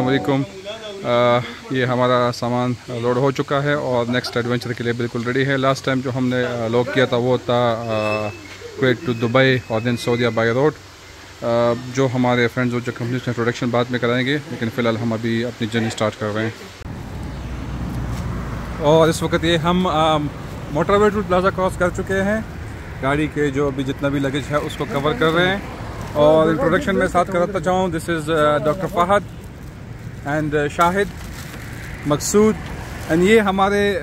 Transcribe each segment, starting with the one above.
वालेकुम ये हमारा सामान लोड हो चुका है और नेक्स्ट एडवेंचर के लिए बिल्कुल रेडी है। लास्ट टाइम जो हमने लॉक किया था वो था कुवैत टू दुबई और दिन सऊदिया बाई रोड जो हमारे फ्रेंड्स जो कंपनी में प्रोडक्शन बाद में कराएँगे, लेकिन फ़िलहाल हम अभी अपनी जर्नी स्टार्ट कर रहे हैं। और इस वक्त ये हम मोटरवे टू प्लाजा क्रॉस कर चुके हैं। गाड़ी के जो अभी जितना भी लगेज है, उसको कवर कर रहे हैं। और इंट्रोडक्शन में साथ कराता चाहूँ this is doctor Fahad and Shahid Maqsood and ये हमारे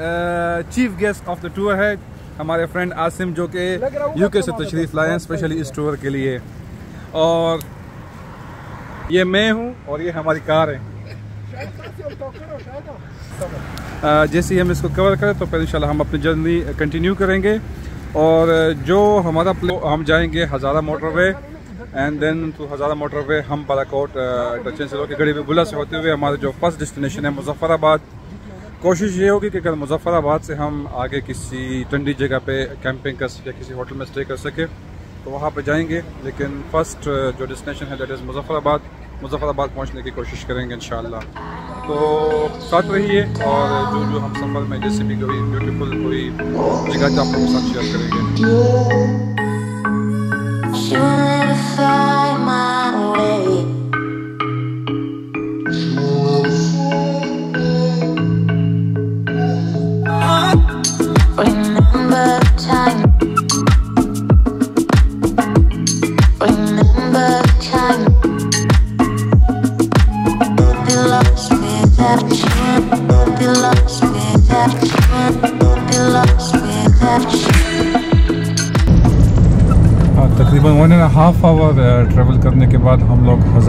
chief guest of the tour है हमारे फ्रेंड आसिम जो कि यूके से तशरीफ़ लाए हैं स्पेशली इस टूर के लिए। और ये मैं हूँ और ये हमारी कार है। जैसे ही हम इसको कवर करें तो फिर इंशाल्लाह हम अपनी जर्नी कंटिन्यू करेंगे। और जो हमारा हम जाएँगे Hazara motorway and then to Hazara motorway हम बालाकोट इंटरचेंज से लोग गरीब बुला से होते हुए हमारा जो फ़र्स्ट डेस्टिनेशन है मुजफ्फराबाद कोशिश ये होगी कि अगर मुजफ्फराबाद से हम आगे किसी ठंडी जगह पे कैंपिंग कर सके किसी होटल में स्टे कर सके तो वहाँ पे जाएँगे लेकिन फ़र्स्ट जो डेस्टिनेशन है दैट इज़ मुजफ्फराबाद मुजफ्फराबाद पहुँचने की कोशिश करेंगे इन तो साथ रहिए और जो जो हम सफ़र में जैसे भी कोई ब्यूटीफुल कोई जगह आप लोगों के साथ शेयर करेंगे तकरीबन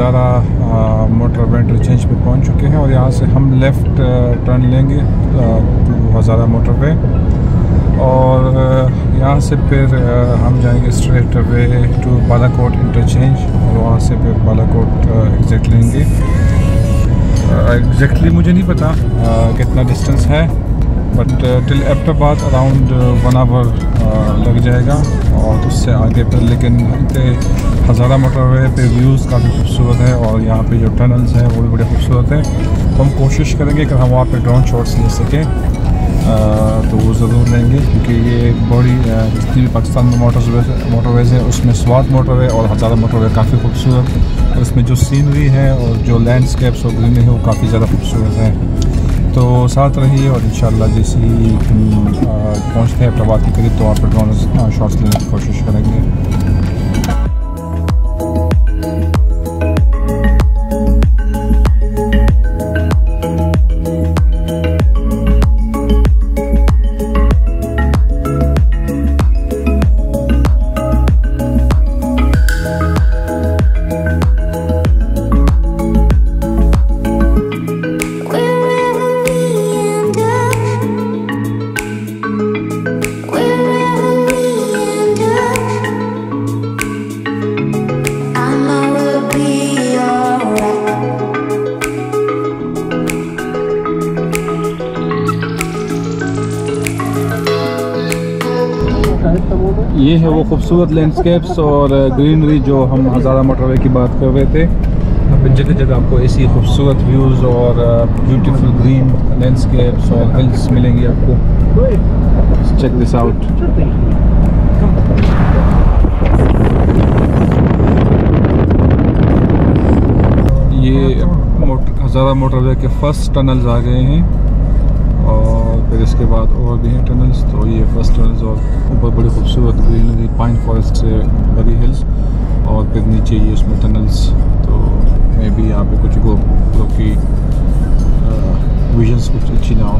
हज़ारा मोटर वे इंटरचेंज पे पहुँच चुके हैं और यहाँ से हम लेफ़्ट टर्न लेंगे टू हज़ारा मोटर वे। और यहाँ से फिर हम जाएँगे straight way to Balakot interchange और वहाँ से फिर बालाकोट एग्ज़ैक्ट लेंगे। एग्जैक्टली मुझे नहीं पता कितना डिस्टेंस है। But till Abbottabad around one hour लग जाएगा। और उससे आगे पर, लेकिन हज़ारा मोटरवे पे व्यूज़ काफ़ी खूबसूरत है और यहाँ पे जो टनल्स हैं, वो भी बड़े खूबसूरत हैं। तो हम कोशिश करेंगे कि हम वहाँ पे ड्रोन शॉट्स ले सकें। तो वो ज़रूर लेंगे, क्योंकि ये बड़ी जितनी भी पाकिस्तान में मोटरवेज मोटरवेज़ हैं, उसमें स्वाद मोटरवे और हज़ारा मोटरवे काफ़ी खूबसूरत। और इसमें जो सीनरी है और जो लैंडस्केप्स और ग्रीनरी है, वो काफ़ी ज़्यादा खूबसूरत है। तो साथ रहिए और इन जैसे ही पहुँचते हैं प्रभात के करीब तो पर ड्रोन शॉट्स लेने की कोशिश करेंगे। खूबसूरत लैंडस्केप्स और ग्रीनरी जो हम हज़ारा मोटरवे की बात कर रहे थे। पे जगह जगह आपको ऐसी खूबसूरत व्यूज़ और ब्यूटीफुल ग्रीन लैंडस्केप्स और हिल्स मिलेंगी आपको। चेक दिस आउट ये हज़ारा मोटरवे के फ़र्स्ट टनल्स आ गए हैं और फिर इसके बाद और भी हैं टनल्स तो ये फर्स्ट टनल्स और ऊपर बड़ी खूबसूरत ग्रीनरी पाइन फॉरेस्ट से बड़ी हिल्स और फिर नीचे ये उसमें टनल्स तो मे भी यहाँ पे कुछ गो की विजन्स कुछ अच्छी ना हो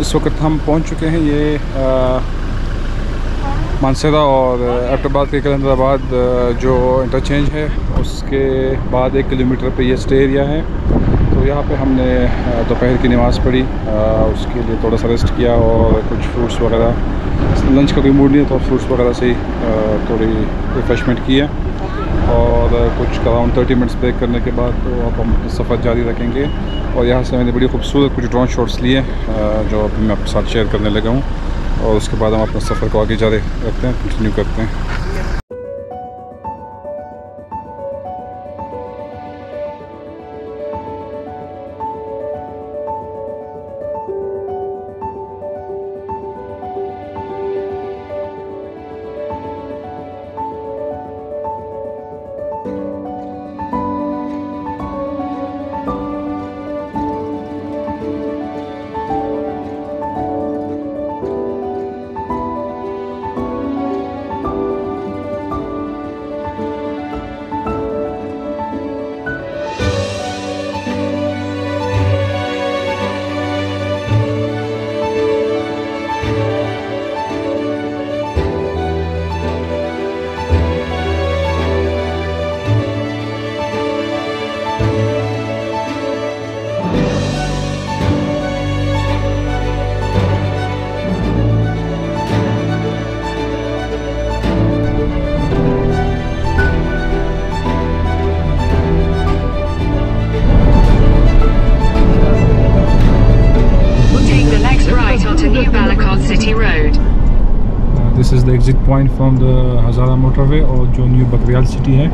इस वक्त हम पहुंच चुके हैं ये मानसरा और एबटाबाद के कलंदराबाद जो इंटरचेंज है, उसके बाद एक किलोमीटर पे ये स्टे एरिया है। तो यहाँ पे हमने दोपहर की नमाज़ पढ़ी उसके लिए थोड़ा सा रेस्ट किया और कुछ फ्रूट्स वगैरह। लंच का कोई मूड नहीं तो फ्रूट्स वगैरह से ही थोड़ी रिफ़्रेशमेंट की है। और कुछ अराउंड थर्टी मिनट्स ब्रेक करने के बाद तो अब हम सफ़र जारी रखेंगे। और यहाँ से मैंने बड़ी खूबसूरत कुछ ड्रोन शॉट्स लिए जो अभी मैं आपके साथ शेयर करने लगा हूँ। और उसके बाद हम अपने सफ़र को आगे जारी रखते हैं कंटिन्यू करते हैं। Exit point from the Hazara motorway और जो न्यू बकरियाल सिटी है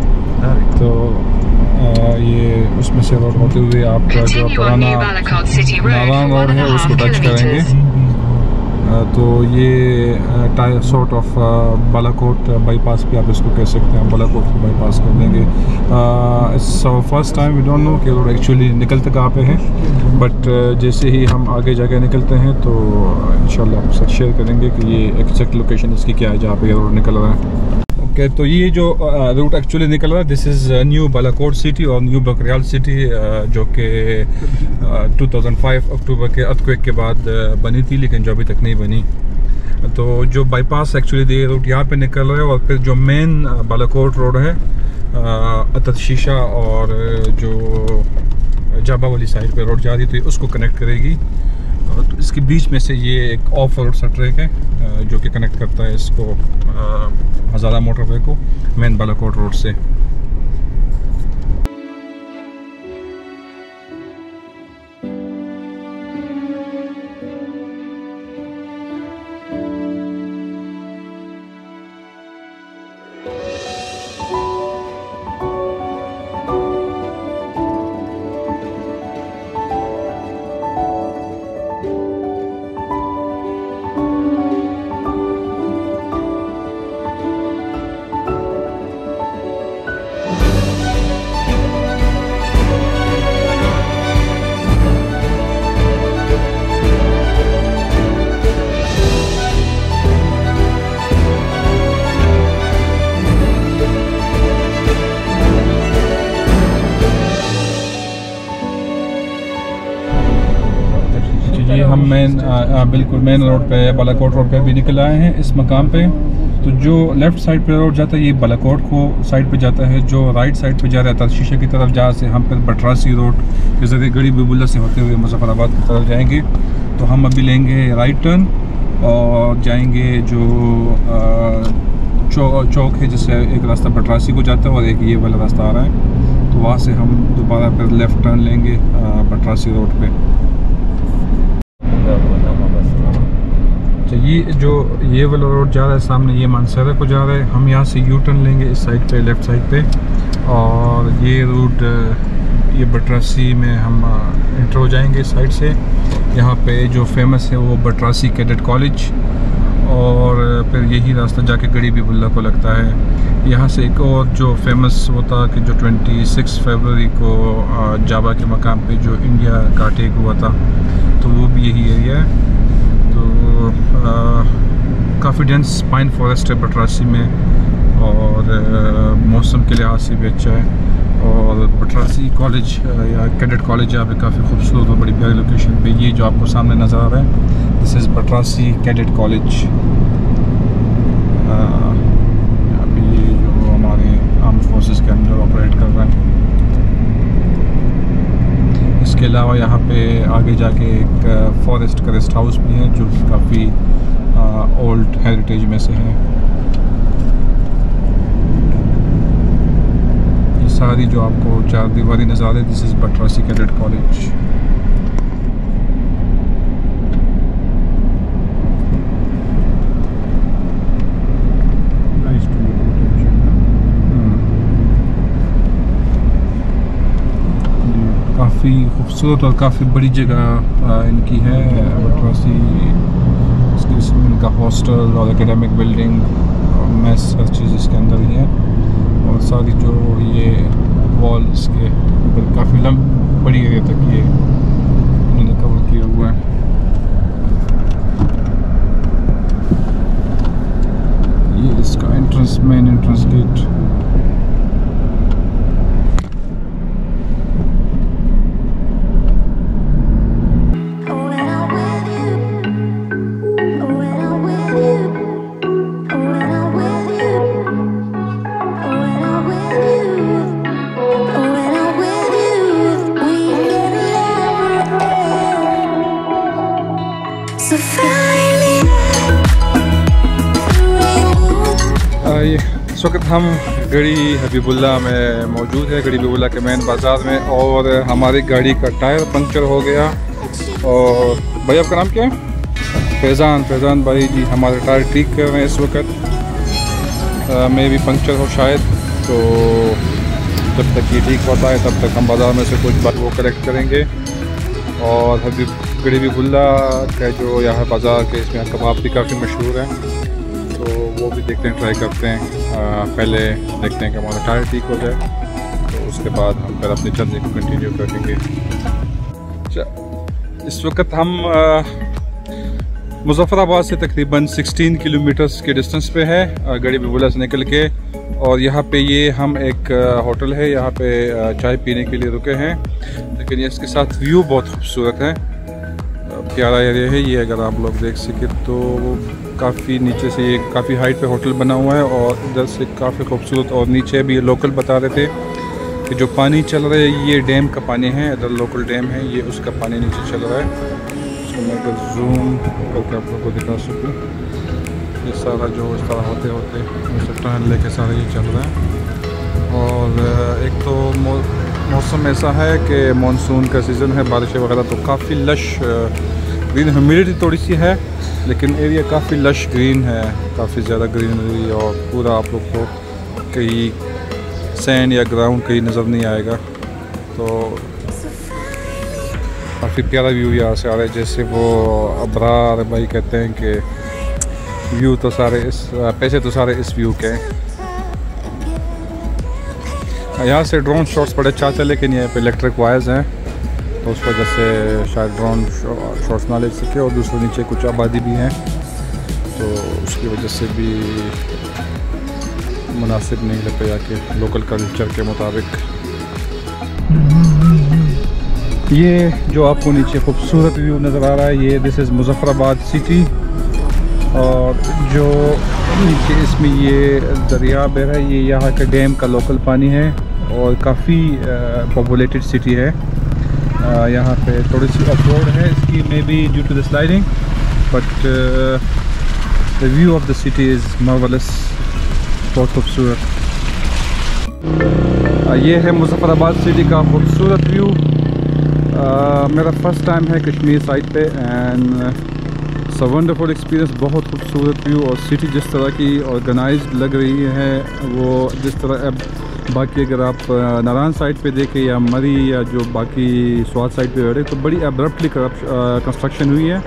तो आ, ये उसमें से रोड होते हुए आपका जो पुराना नावांग और है उसको टच करेंगे। तो ये सॉर्ट ऑफ़ बालाकोट बाईपास भी आप इसको कह सकते हैं बालाकोट को बाईपास कर देंगे। First time we don't know कि रोड एक्चुअली निकलते कहाँ पे हैं बट जैसे ही हम आगे जाके निकलते हैं तो इन आपके साथ शेयर करेंगे कि ये एक्जैक्ट लोकेशन इसकी क्या है, जहाँ पे रोड निकल रहा है। ओके तो ये जो रूट एक्चुअली निकल रहा है this is new Balakot city और न्यू बकरियाल सिटी जो कि 2005 अक्टूबर के अर्थक्वेक के बाद बनी थी, लेकिन जो अभी तक नहीं बनी। तो जो बाईपास एक्चुअली ये रूट यहाँ पे निकल रहा है और फिर जो मेन बालाकोट रोड है अतत शीशा और जो जाबा वाली साइड पे रोड जा रही थी, उसको कनेक्ट करेगी। तो इसके बीच में से ये एक ऑफ़ रोड सा ट्रैक है जो कि कनेक्ट करता है इसको हज़ारा मोटरवे को मेन बालाकोट रोड से। मेन बिल्कुल मेन रोड पे बालाकोट रोड पे भी निकल आए हैं इस मकाम पे। तो जो लेफ़्ट साइड पे रोड जाता है ये बालाकोट को साइड पे जाता है जो राइट साइड पे जा रहा था शीशे की तरफ़ जहाँ से हम फिर बटरासी रोड के ज़रिए गड़ी बबुल्ला से होते हुए मुजफ़राबाद की तरफ़ जाएँगे। तो हम अभी लेंगे राइट टर्न और जाएँगे जो चौ, चौक है जिससे एक रास्ता बटरासी को जाता है और एक ये वाला रास्ता आ रहा है। तो वहाँ से हम दोबारा फिर लेफ़्ट टर्न लेंगे बटरासी रोड पर तो ये जो ये वाला रोड जा रहा है, सामने ये मानसरा को जा रहा है। हम यहाँ से यू टर्न लेंगे इस साइड पे लेफ़्ट साइड पे। और ये रूट ये बटरासी में हम इंटर हो जाएँगे इस साइड से। यहाँ पे जो फ़ेमस है, वो बटरासी कैडेट कॉलेज और फिर यही रास्ता जाके गड़ी बुल्ला को लगता है। यहाँ से एक और जो फ़ेमस होता कि जो 26 फरवरी को जाबा के मकाम पे जो इंडिया का टेक हुआ था तो वो भी यही एरिया है। काफ़ी डेंस पाइन फॉरेस्ट है बटरासी में और मौसम के लिहाज से भी अच्छा है। और बटरासी कॉलेज या कैडेट कॉलेज यहाँ पे काफ़ी खूबसूरत और बड़ी प्यारी लोकेशन पे ये जो आपको सामने नज़र आ रहा है। This is Batrasi cadet college यहाँ पे ये जो हमारे आर्म फोर्सेस के अंदर ऑपरेट कर रहे हैं इसके अलावा यहाँ पे आगे जाके एक फॉरेस्ट का रेस्ट हाउस भी है, जो कि काफ़ी ओल्ड हेरिटेज में से है। ये सारी जो आपको चार दीवारी नज़ारे this is Batrasi cadet college काफ़ी खूबसूरत और काफ़ी बड़ी जगह इनकी है बटवासी इनका हॉस्टल और एकेडमिक बिल्डिंग और मैस हर चीज़ इसके अंदर ही है। और सारी जो ये वॉल इसके ऊपर काफ़ी लम बड़ी एरिया तक ये उन्होंने कवर किया हुआ है। ये इसका एंट्रेंस मेन एंट्रेंस गेट इस वक्त हम गड़ी हबीबुल्ला में मौजूद है, गड़ी हबीबुल्ला के मेन बाज़ार में और हमारी गाड़ी का टायर पंक्चर हो गया और भाई आपका नाम क्या है? फैज़ान फैज़ान भाई जी, हमारे टायर ठीक कर रहे हैं इस वक्त। में भी पंक्चर हो शायद तो जब तक ये ठीक होता है, तब तक हम बाज़ार में से कुछ बात वो कलेक्ट करेंगे। और हबीब, गड़ी हबीबुल्ला का जो यहाँ बाज़ार के इसमें कबाब भी काफ़ी मशहूर है। वो भी देखते हैं ट्राई करते हैं। आ, पहले देखते हैं कि हमारा टायर ठीक हो जाए तो उसके बाद हम फिर अपनी जर्नी को कंटिन्यू करेंगे। अच्छा, इस वक्त हम मुजफ्फराबाद से तकरीबन 16 किलोमीटर्स के डिस्टेंस पे है गड़ी बिबुला से निकल के और यहाँ पे ये हम एक होटल है यहाँ पे चाय पीने के लिए रुके हैं। लेकिन ये इसके साथ व्यू बहुत खूबसूरत है। प्यारा एरिया है ये अगर आप लोग देख सके तो काफ़ी नीचे से ये काफ़ी हाइट पे होटल बना हुआ है और इधर से काफ़ी खूबसूरत और नीचे भी ये लोकल बता रहे थे कि जो पानी चल रहा है, ये डैम का पानी है, इधर लोकल डैम है, ये उसका पानी नीचे चल रहा है। उसको मैं अगर जूम करके आप लोग को दिखा सकूँ। ये सारा जो इस तरह होते होते टहल लेके सारा ये चल रहा है। और एक तो मौसम ऐसा है कि मानसून का सीज़न है, बारिशें वगैरह तो काफ़ी लश ग्रीन ह्यूमिडिटी थोड़ी सी है। लेकिन एरिया काफ़ी लश ग्रीन है, काफ़ी ज़्यादा ग्रीनरी और पूरा आप लोग को कहीं सैंड या ग्राउंड कहीं नज़र नहीं आएगा। तो काफ़ी प्यारा व्यू यहाँ से आ रहा है, जैसे वो अबरार भाई कहते हैं कि व्यू तो सारे इस, पैसे तो सारे इस व्यू के हैं। यहाँ से ड्रोन शॉट्स बड़े अच्छा आते हैं, लेकिन यहाँ पे इलेक्ट्रिक वायर्स हैं। तो उस वजह से शायद ड्रोन शॉट्स ना ले सके और दूसरे नीचे कुछ आबादी भी हैं। तो उसकी वजह से भी मुनासिब नहीं लगता या कि लोकल कल्चर के मुताबिक। ये जो आपको नीचे खूबसूरत व्यू नज़र आ रहा है, ये दिस इज़ मुजफ्फराबाद सिटी और जो नीचे इसमें ये दरिया बह रहा है, ये यहाँ के डैम का लोकल पानी है और काफ़ी पॉपुलेटेड सिटी है। यहाँ पे थोड़ी सी ऑफ़ रोड है, इसकी maybe due to the sliding but the view of the city is marvellous बहुत खूबसूरत। ये है मुजफ्फराबाद सिटी का खूबसूरत व्यू मेरा फ़र्स्ट टाइम है कश्मीर साइड पे एंड सो वंडरफुल एक्सपीरियंस बहुत खूबसूरत व्यू और सिटी जिस तरह की ऑर्गेनाइज्ड लग रही है, वो जिस तरह अब बाकी अगर आप नारायण साइड पे देखें या मरी या जो बाकी स्वाद साइड पे बैठे तो बड़ी अब्रप्टली कंस्ट्रक्शन हुई है।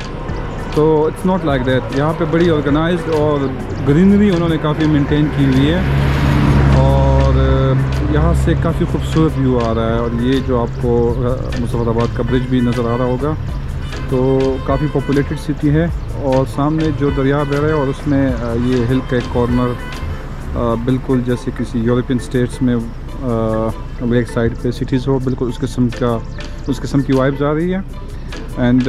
तो इट्स नॉट लाइक दैट यहाँ पे बड़ी ऑर्गेनाइज और ग्रीनरी उन्होंने काफ़ी मेंटेन की हुई है। और यहाँ से काफ़ी खूबसूरत व्यू आ रहा है। और ये जो आपको मुजफ्फराबाद का ब्रिज भी नज़र आ रहा होगा। तो काफ़ी पॉपुलेटेड सिटी है। और सामने जो दरिया बह रहा है और उसमें ये हिल का एक कॉर्नर बिल्कुल जैसे किसी यूरोपियन स्टेट्स में लेक साइड पे सिटीज़ हो, बिल्कुल उस किस्म का, उस किस्म की वाइब्स आ रही है। एंड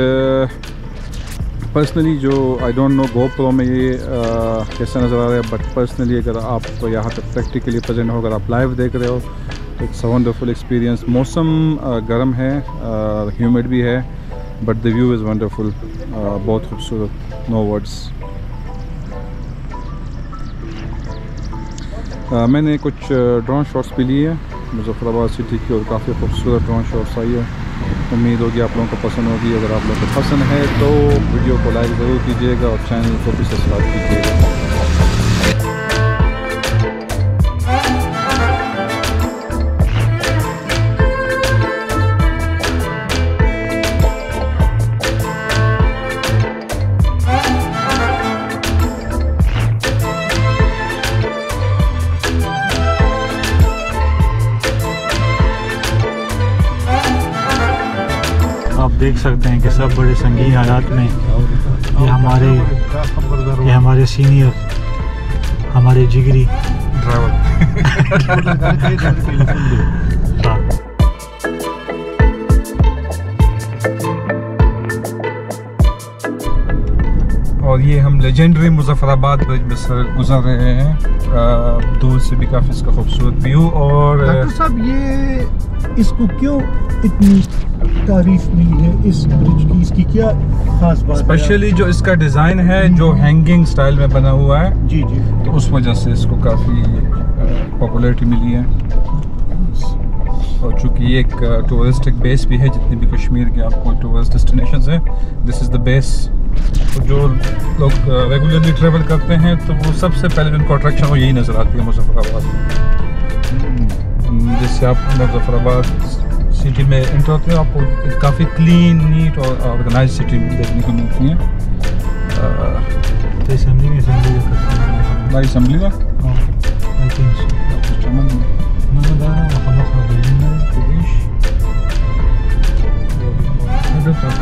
पर्सनली जो आई डोंट नो गोप्रो में ये कैसा नज़र आ रहा है बट पर्सनली अगर आप तो यहाँ पर प्रैक्टिकली प्रेजेंट हो, अगर आप लाइव देख रहे हो तो इट्स वंडरफुल एक्सपीरियंस मौसम गर्म है ह्यूमिड भी है but the view is wonderful बहुत खूबसूरत. नो वर्ड्स मैंने कुछ ड्रोन शॉट्स भी लिए हैं। मुजफ्फराबाद सिटी की और काफ़ी खूबसूरत ड्रोन शॉट्स आई है। उम्मीद होगी आप लोगों को पसंद होगी। अगर आप लोगों को पसंद है तो वीडियो को लाइक ज़रूर कीजिएगा और चैनल को भी सब्सक्राइब कीजिएगा। सकते हैं कि सब बड़े संगीन हालात में ये हमारे ये हमारे सीनियर हमारे जिगरी। ड्राइवर। हाँ। और ये हम लेजेंडरी मुजफ्फराबाद ब्रिज में से गुजर रहे हैं। दूर से भी काफ़ी इसका खूबसूरत व्यू और डॉक्टर साहब ये इसको क्यों इतनी तारीफ़ मिली है इस ब्रिज की इसकी क्या खास बात स्पेशली जो इसका डिज़ाइन है जो। हैंगिंग स्टाइल में बना हुआ है जी जी। तो उस वजह से इसको काफ़ी पॉपुलरिटी मिली है। और चूँकि ये एक टूरिस्टिक बेस भी है जितनी भी कश्मीर के आपको टूरिस्ट डेस्टिनेशन है दिस इज़ द बेस तो जो लोग रेगुलरली ट्रेवल करते हैं तो वो सबसे पहले जो उनको अट्रैक्शन वो यही नज़र आती है मुजफ्फराबाद। में जिससे आप मुजफ्फराबाद सिटी में एंटर होते हैं आपको काफ़ी क्लीन नीट और ऑर्गेनाइज सिटी देखने को मिलती है। तो में असेंबली का करते बाई असम्बली का?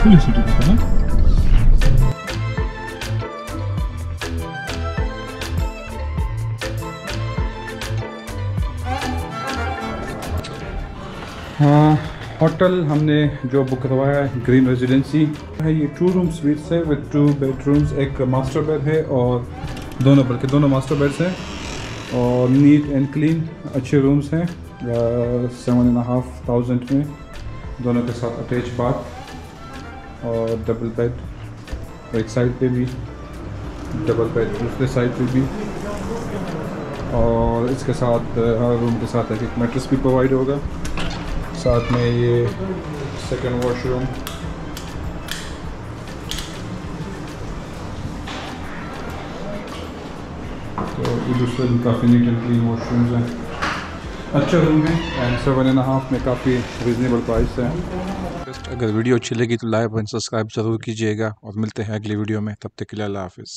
फुल आई होटल हमने जो बुक करवाया है ग्रीन रेजिडेंसी है ये टू रूम स्वीट्स है विद टू बेडरूम्स एक मास्टर बेड है और दोनों बल्कि दोनों मास्टर बेड्स हैं और नीट एंड क्लीन अच्छे रूम्स हैं सेवन एंड हाफ़ थाउज़ेंड में दोनों के साथ अटैच बाथ और डबल बेड एक साइड पे भी डबल बेड दूसरे साइड पे भी और इसके साथ, हर रूम के साथ एक मैट्रेस भी प्रोवाइड होगा। साथ में ये सेकंड वॉशरूम तो ये दूसरे भी काफ़ी नीट एंड क्लीन वॉशरूम्स हैं। अच्छा रूम है एंड सेवन एंड हाफ़ में काफ़ी रिजनेबल प्राइस है। अगर वीडियो अच्छी लगी तो लाइक एंड सब्सक्राइब ज़रूर कीजिएगा और मिलते हैं अगली वीडियो में। तब तक के लिए अल्लाह हाफिज़।